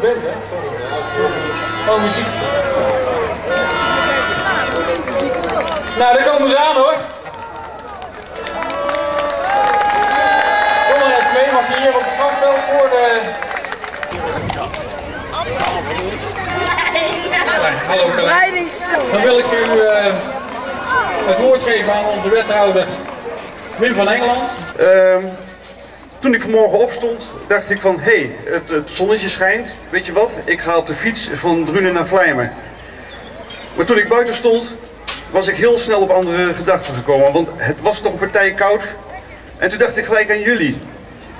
Bent, hè? Oh, muziek. Nou, daar komen ze aan hoor. Kom maar eens mee, je hier op het grasveld voor de... Hallo, dan wil ik u eh, het woord geven aan onze wethouder Wim van Engeland. Ehm, toen ik vanmorgen opstond, dacht ik van, hé, hey, het, zonnetje schijnt. Weet je wat, ik ga op de fiets van Drunen naar Vlijmen. Maar toen ik buiten stond, was ik heel snel op andere gedachten gekomen. Want het was toch een partij koud. En toen dacht ik gelijk aan jullie.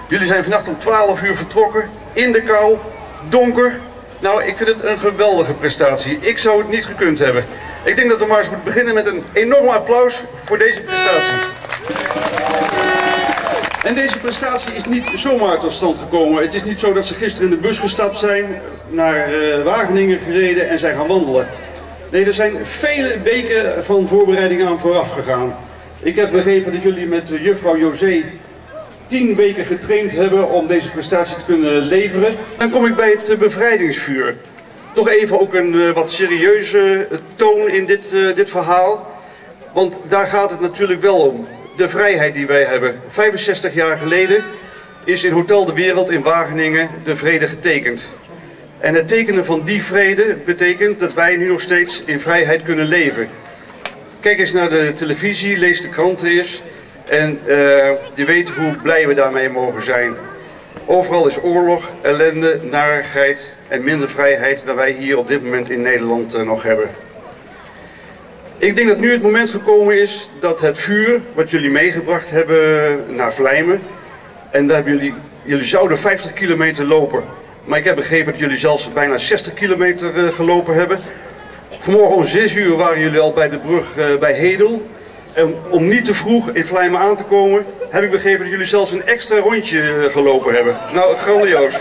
Jullie zijn vannacht om 12 uur vertrokken, in de kou, donker. Nou, ik vind het een geweldige prestatie. Ik zou het niet gekund hebben. Ik denk dat we maar eens moeten beginnen met een enorm applaus voor deze prestatie. En deze prestatie is niet zomaar tot stand gekomen. Het is niet zo dat ze gisteren in de bus gestapt zijn, naar eh, Wageningen gereden en zijn gaan wandelen. Nee, er zijn vele weken van voorbereiding aan vooraf gegaan. Ik heb begrepen dat jullie met eh, juffrouw José tien weken getraind hebben om deze prestatie te kunnen leveren. Dan kom ik bij het eh, bevrijdingsvuur. Toch even ook een wat serieuze toon in dit, dit verhaal. Want daar gaat het natuurlijk wel om. De vrijheid die wij hebben. 65 jaar geleden is in Hotel de Wereld in Wageningen de vrede getekend. En het tekenen van die vrede betekent dat wij nu nog steeds in vrijheid kunnen leven. Kijk eens naar de televisie, lees de kranten eens. En eh, je weet hoe blij we daarmee mogen zijn. Overal is oorlog, ellende, narigheid en minder vrijheid dan wij hier op dit moment in Nederland eh, nog hebben. Ik denk dat nu het moment gekomen is dat het vuur wat jullie meegebracht hebben naar Vlijmen. En daar hebben jullie, jullie zouden 50 kilometer lopen. Maar ik heb begrepen dat jullie zelfs bijna 60 kilometer eh, gelopen hebben. Vanmorgen om 6 uur waren jullie al bij de brug eh, bij Hedel. En om niet te vroeg in Vlijmen aan te komen, heb ik begrepen dat jullie zelfs een extra rondje eh, gelopen hebben. Nou, grandioos.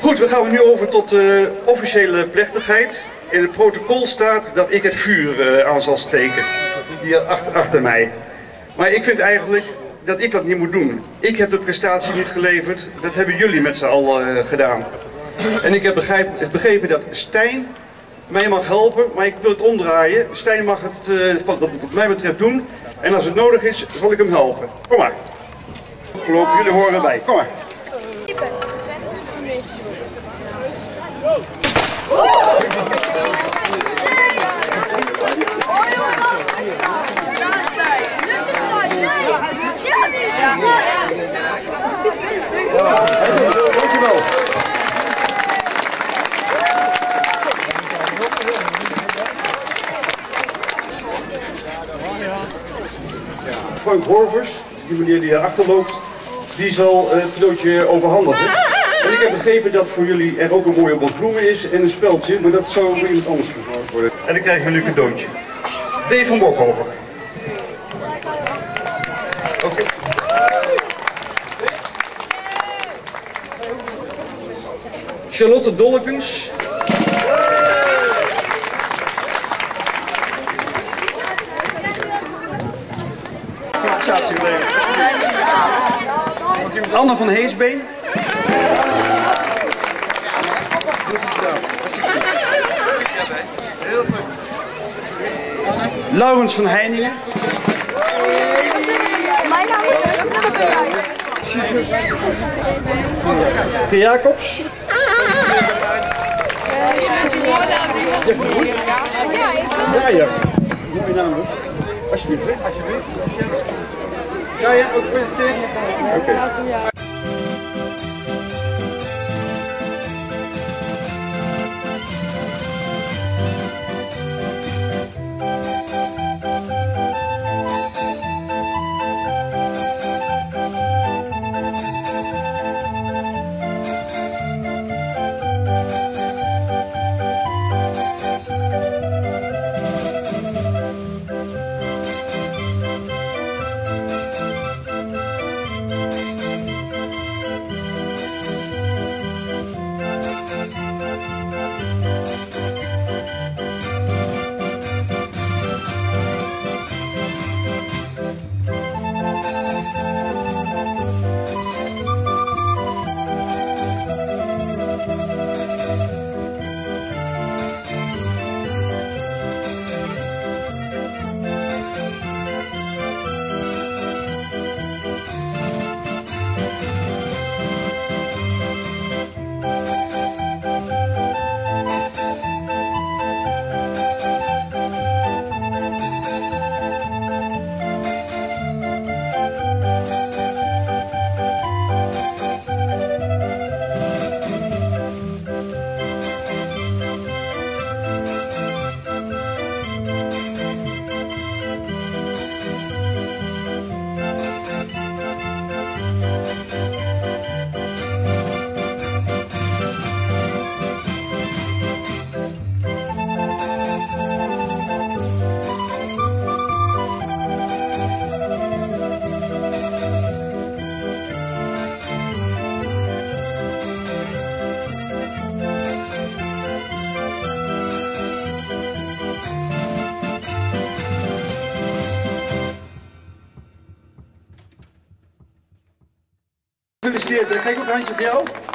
Goed, we gaan nu over tot de officiële plechtigheid. In het protocol staat dat ik het vuur eh, aan zal steken. Hier achter, achter mij. Maar ik vind eigenlijk dat ik dat niet moet doen. Ik heb de prestatie niet geleverd. Dat hebben jullie met z'n allen eh, gedaan. En ik heb begrepen dat Stijn mij mag helpen, maar ik wil het omdraaien. Stijn mag het eh, wat, wat, mij betreft doen. En als het nodig is, zal ik hem helpen. Kom maar. Jullie horen erbij. Kom maar. Dankjewel. Frank Horvers, die meneer die daarachter loopt, die zal eh, het cadeautje overhandigen. En ik heb begrepen dat voor jullie er ook een mooie bos bloemen is en een speldje, maar dat zou iemand anders verzorgd worden. En dan krijgen jullie een cadeautje. Dave van Bokhoven. Charlotte Dolkens. Anne van Heesbeen. Laurens van Heiningen. Mijn naam is. Jacobs. Ja, ja. Moet je naam doen? Alsjeblieft. Alsjeblieft. Ja, ja, ook gefeliciteerd. Oké. Gefeliciteerd. Ik krijg ook een handje voor jou.